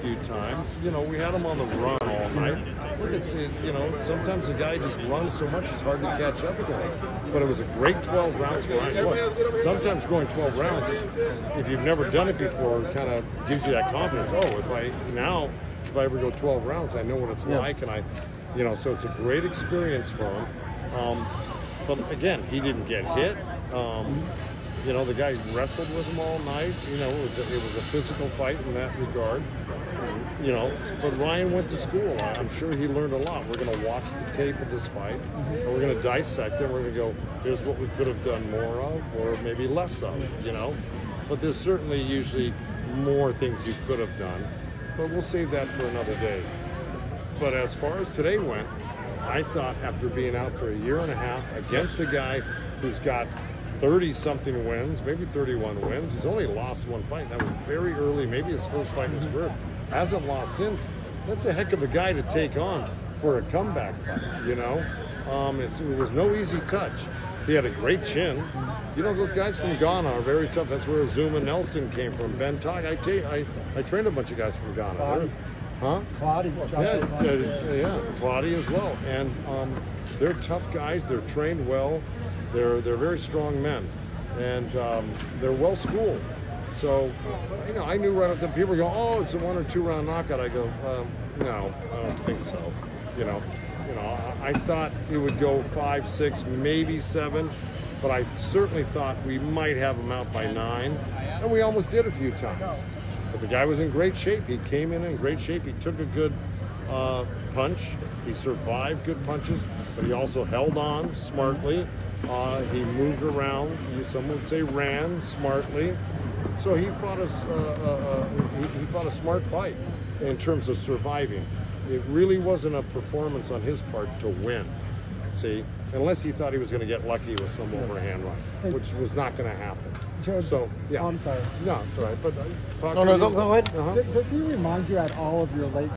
few times. You know, we had him on the run all night. Look, it's it, you know, sometimes a guy just runs so much it's hard to catch up to him. But it was a great 12 rounds for Ryan. Look, sometimes going 12 rounds, if you've never done it before, kind of gives you that confidence. Oh, if I now, if I ever go 12 rounds, I know what it's Yeah. like, and I, you know, so it's a great experience for him. Um, but again, he didn't get hit. Um, you know, the guy wrestled with him all night. You know, it was a, it was a physical fight in that regard. You know, but Ryan went to school. I'm sure he learned a lot. We're going to watch the tape of this fight, and we're going to dissect it. We're going to go, here's what we could have done more of, or maybe less of. You know, but there's certainly usually more things you could have done. But we'll save that for another day. But as far as today went, I thought after being out for a year and a half against a guy who's got 30 something wins, maybe 31 wins, he's only lost one fight. And that was very early, maybe his first fight in his career. Hasn't lost since. That's a heck of a guy to take on for a comeback fight, you know? Um, it was no easy touch. He had a great chin. You know, those guys from Ghana are very tough. That's where Zuma Nelson came from. Ben Tackie. I, I, I trained a bunch of guys from Ghana. They're- Huh? Clottey, Yeah, uh, yeah, Clottey as well, and um, they're tough guys. They're trained well. They're they're very strong men, and um, they're well schooled. So, you know, I knew right up the people go, oh, it's a one or two round knockout. I go, um, no, I don't think so. You know, you know, I, I thought it would go five, six, maybe seven, but I certainly thought we might have them out by nine, and we almost did a few times. But the guy was in great shape. He came in in great shape. He took a good uh, punch. He survived good punches, but he also held on smartly. Uh, he moved around. Some would say ran smartly. So he fought a uh, uh, uh, he, he fought a smart fight in terms of surviving. It really wasn't a performance on his part to win. See, unless he thought he was going to get lucky with some overhand run, which was not going to happen. Joe, So yeah, oh, I'm sorry. no, it's all right. But uh, No, no, go, go ahead. Uh-huh. D- Does he remind you at all of your late